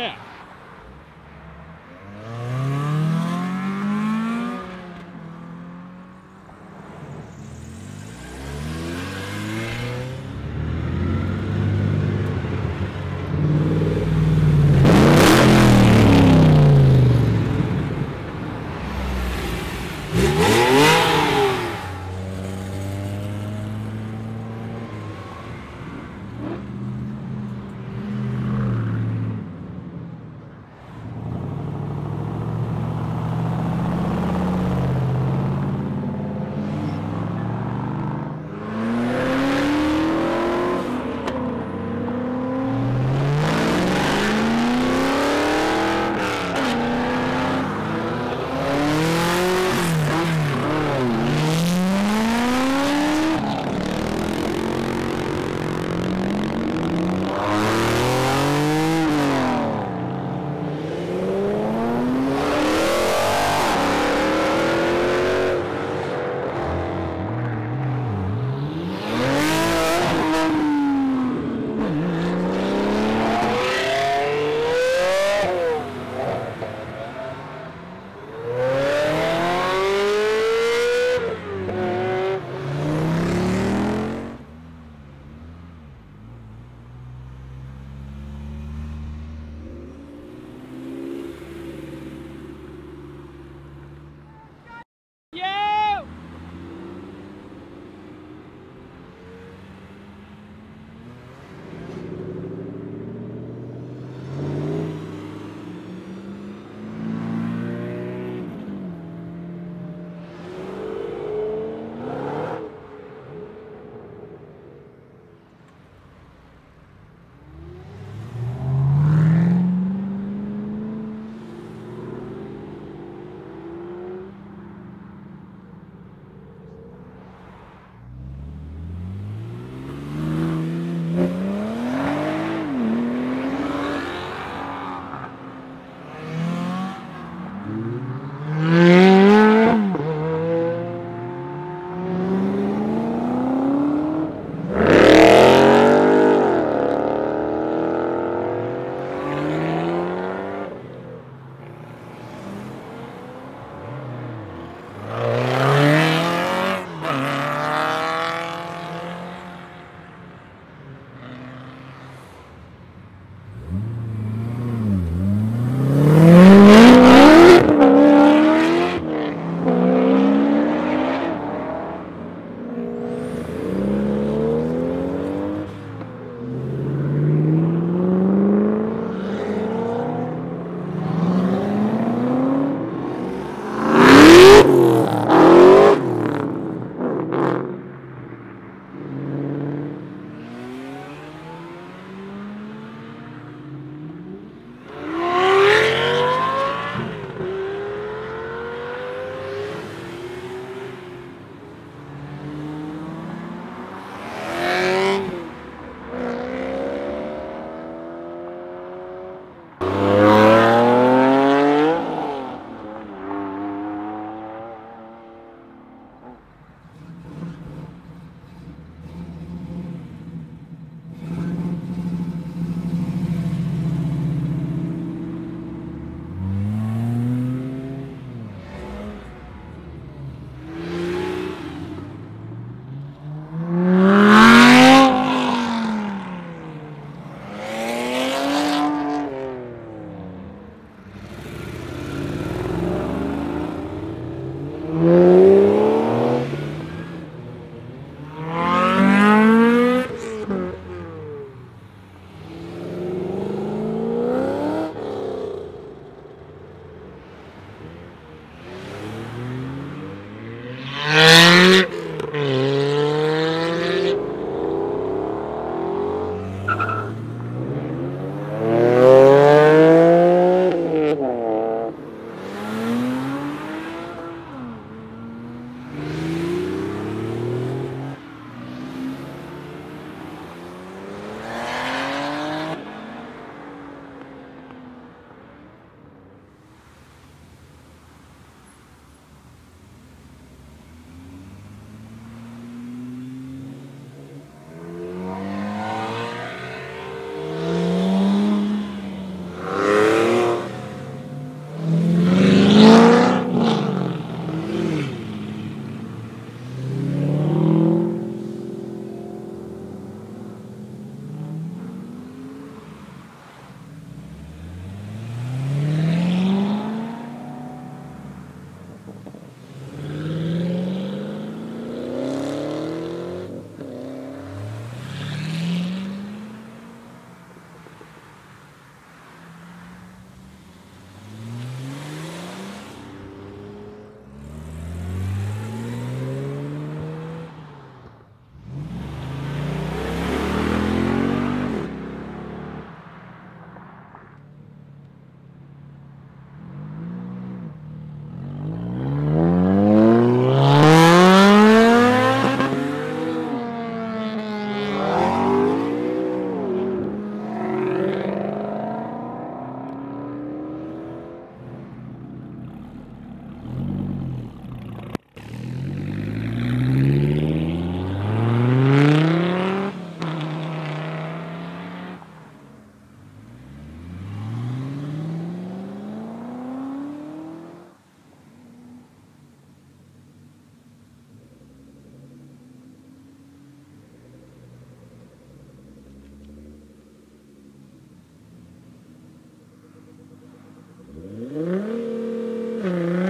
half. Mm-hmm.